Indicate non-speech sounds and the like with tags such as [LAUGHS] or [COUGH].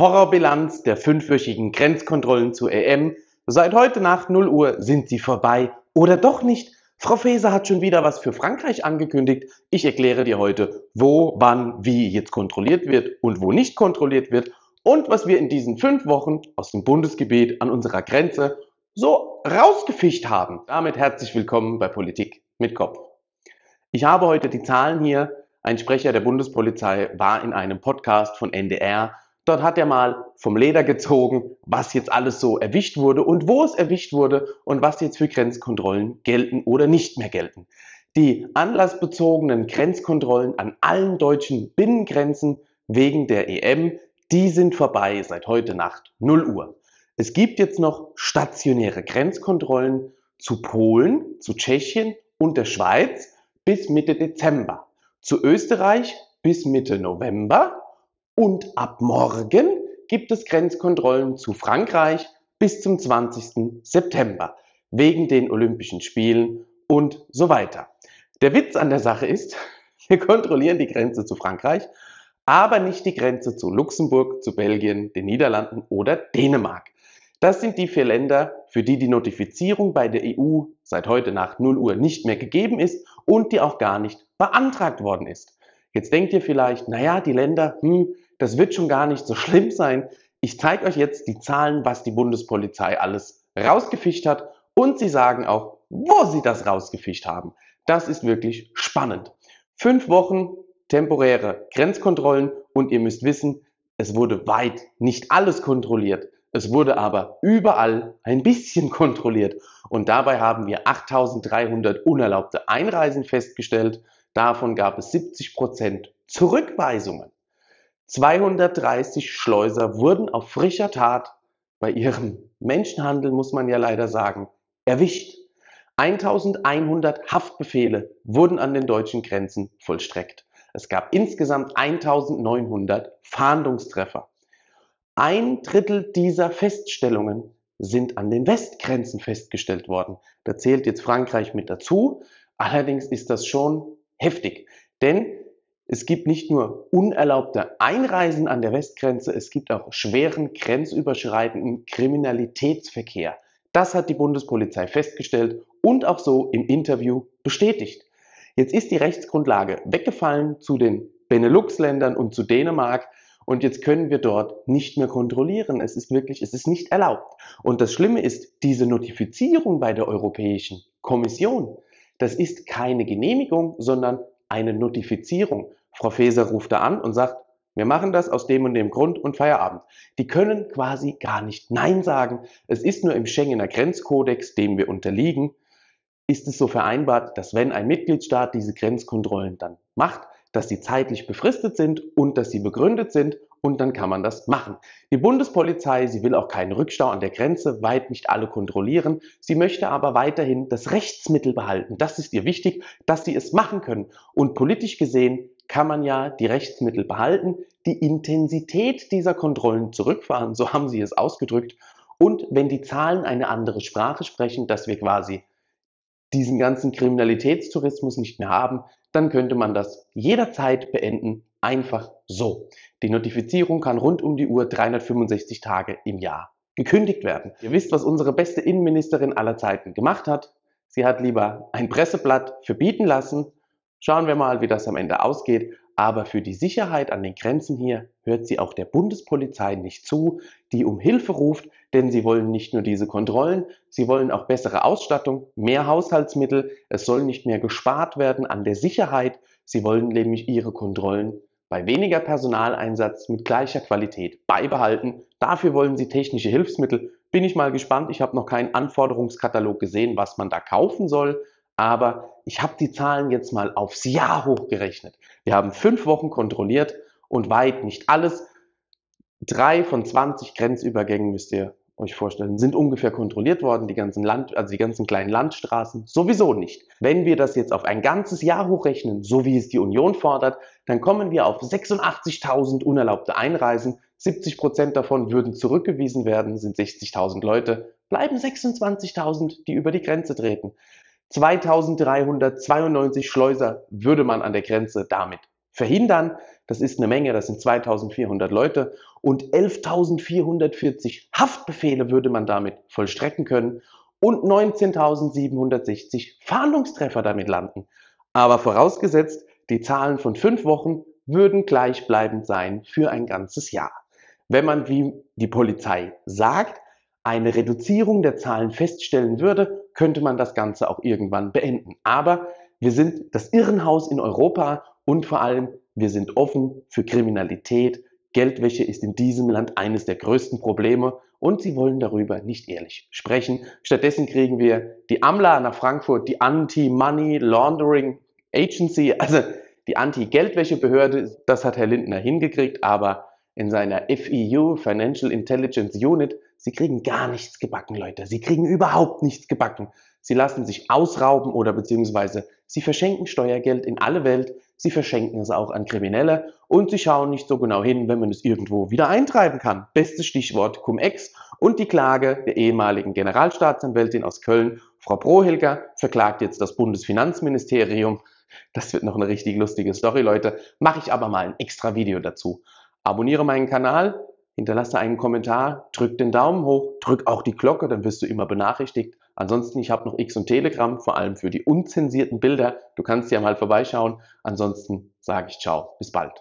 Horrorbilanz der fünfwöchigen Grenzkontrollen zur EM. Seit heute Nacht 0 Uhr sind sie vorbei. Oder doch nicht? Frau Faeser hat schon wieder was für Frankreich angekündigt. Ich erkläre dir heute, wo, wann, wie jetzt kontrolliert wird und wo nicht kontrolliert wird und was wir in diesen fünf Wochen aus dem Bundesgebiet an unserer Grenze so rausgefischt haben. Damit herzlich willkommen bei Politik mit Kopf. Ich habe heute die Zahlen hier. Ein Sprecher der Bundespolizei war in einem Podcast von NDR Dort hat er mal vom Leder gezogen, was jetzt alles so erwischt wurde und wo es erwischt wurde und was jetzt für Grenzkontrollen gelten oder nicht mehr gelten. Die anlassbezogenen Grenzkontrollen an allen deutschen Binnengrenzen wegen der EM, die sind vorbei seit heute Nacht 0 Uhr. Es gibt jetzt noch stationäre Grenzkontrollen zu Polen, zu Tschechien und der Schweiz bis Mitte Dezember, zu Österreich bis Mitte November und ab morgen gibt es Grenzkontrollen zu Frankreich bis zum 20. September wegen den Olympischen Spielen und so weiter. Der Witz an der Sache ist, [LAUGHS] wir kontrollieren die Grenze zu Frankreich, aber nicht die Grenze zu Luxemburg, zu Belgien, den Niederlanden oder Dänemark. Das sind die vier Länder, für die die Notifizierung bei der EU seit heute nach 0 Uhr nicht mehr gegeben ist und die auch gar nicht beantragt worden ist. Jetzt denkt ihr vielleicht, naja, die Länder, hm, das wird schon gar nicht so schlimm sein. Ich zeige euch jetzt die Zahlen, was die Bundespolizei alles rausgefischt hat und sie sagen auch, wo sie das rausgefischt haben. Das ist wirklich spannend. Fünf Wochen temporäre Grenzkontrollen und ihr müsst wissen, es wurde weit nicht alles kontrolliert. Es wurde aber überall ein bisschen [LAUGHS] kontrolliert. Und dabei haben wir 8300 unerlaubte Einreisen festgestellt. Davon gab es 70 Prozent Zurückweisungen. 230 Schleuser wurden auf frischer Tat bei ihrem Menschenhandel, muss man ja leider sagen, erwischt. 1100 Haftbefehle wurden an den deutschen Grenzen vollstreckt. Es gab insgesamt 1900 Fahndungstreffer. Ein Drittel dieser Feststellungen sind an den Westgrenzen festgestellt worden. Da zählt jetzt Frankreich mit dazu. Allerdings ist das schon heftig, denn es gibt nicht nur unerlaubte Einreisen an der Westgrenze, es gibt auch schweren grenzüberschreitenden Kriminalitätsverkehr. Das hat die Bundespolizei festgestellt und auch so im Interview bestätigt. Jetzt ist die Rechtsgrundlage weggefallen zu den Benelux-Ländern und zu Dänemark und jetzt können wir dort nicht mehr kontrollieren. Es ist wirklich, es ist nicht erlaubt. Und das Schlimme ist, diese Notifizierung bei der Europäischen Kommission, das ist keine Genehmigung, sondern eine Notifizierung. Frau Faeser ruft da an und sagt, wir machen das aus dem und dem Grund und Feierabend. Die können quasi gar nicht Nein sagen. Es ist nur im Schengener Grenzkodex, dem wir unterliegen, ist es so vereinbart, dass wenn ein Mitgliedstaat diese Grenzkontrollen dann macht, dass sie zeitlich befristet sind und dass sie begründet sind und dann kann man das machen. Die Bundespolizei, sie will auch keinen Rückstau an der Grenze, weit nicht alle kontrollieren. Sie möchte aber weiterhin das Rechtsmittel behalten. Das ist ihr wichtig, dass sie es machen können. Und politisch gesehen kann man ja die Rechtsmittel behalten, die Intensität dieser Kontrollen zurückfahren, so haben sie es ausgedrückt. Und wenn die Zahlen eine andere Sprache sprechen, dass wir quasi diesen ganzen Kriminalitätstourismus nicht mehr haben, dann könnte man das jederzeit beenden, einfach so. Die Notifizierung kann rund um die Uhr 365 Tage im Jahr gekündigt werden. Ihr wisst, was unsere beste Innenministerin aller Zeiten gemacht hat. Sie hat lieber ein Presseblatt verbieten lassen. Schauen wir mal, wie das am Ende ausgeht. Aber für die Sicherheit an den Grenzen hier hört sie auch der Bundespolizei nicht zu, die um Hilfe ruft, denn sie wollen nicht nur diese Kontrollen, sie wollen auch bessere Ausstattung, mehr Haushaltsmittel, es soll nicht mehr gespart werden an der Sicherheit, sie wollen nämlich ihre Kontrollen bei weniger Personaleinsatz mit gleicher Qualität beibehalten. Dafür wollen sie technische Hilfsmittel. Bin ich mal gespannt. Ich habe noch keinen Anforderungskatalog gesehen, was man da kaufen soll. Aber ich habe die Zahlen jetzt mal aufs Jahr hochgerechnet. Wir haben fünf Wochen kontrolliert und weit nicht alles. Drei von 20 Grenzübergängen müsst ihr euch vorstellen, sind ungefähr kontrolliert worden, die ganzen Land, also die ganzen kleinen Landstraßen sowieso nicht. Wenn wir das jetzt auf ein ganzes Jahr hochrechnen, so wie es die Union fordert, dann kommen wir auf 86.000 unerlaubte Einreisen. 70 Prozent davon würden zurückgewiesen werden, sind 60.000 Leute, bleiben 26.000, die über die Grenze treten. 2392 Schleuser würde man an der Grenze damit Verhindern, das ist eine Menge, das sind 2400 Leute und 11.440 Haftbefehle würde man damit vollstrecken können und 19.760 Fahndungstreffer damit landen. Aber vorausgesetzt, die Zahlen von fünf Wochen würden gleichbleibend sein für ein ganzes Jahr. Wenn man, wie die Polizei sagt, eine Reduzierung der Zahlen feststellen würde, könnte man das Ganze auch irgendwann beenden. Aber wir sind das Irrenhaus in Europa und vor allem wir sind offen für Kriminalität. Geldwäsche ist in diesem Land eines der größten Probleme und sie wollen darüber nicht ehrlich sprechen. Stattdessen kriegen wir die AMLA nach Frankfurt, die Anti-Money Laundering Agency, also die Anti-Geldwäsche-Behörde. Das hat Herr Lindner hingekriegt, aber in seiner FEU, Financial Intelligence Unit, sie kriegen gar nichts gebacken, Leute. Sie kriegen überhaupt nichts gebacken. Sie lassen sich ausrauben oder beziehungsweise sie verschenken Steuergeld in alle Welt. Sie verschenken es auch an Kriminelle und sie schauen nicht so genau hin, wenn man es irgendwo wieder eintreiben kann. Bestes Stichwort Cum-Ex und die Klage der ehemaligen Generalstaatsanwältin aus Köln, Frau Prohilger, verklagt jetzt das Bundesfinanzministerium. Das wird noch eine richtig lustige Story, Leute. Mache ich aber mal ein extra Video dazu. Abonniere meinen Kanal, hinterlasse einen Kommentar, drück den Daumen hoch, drück auch die Glocke, dann wirst du immer benachrichtigt. Ansonsten, ich habe noch X und Telegram, vor allem für die unzensierten Bilder. Du kannst ja mal vorbeischauen. Ansonsten sage ich ciao, bis bald.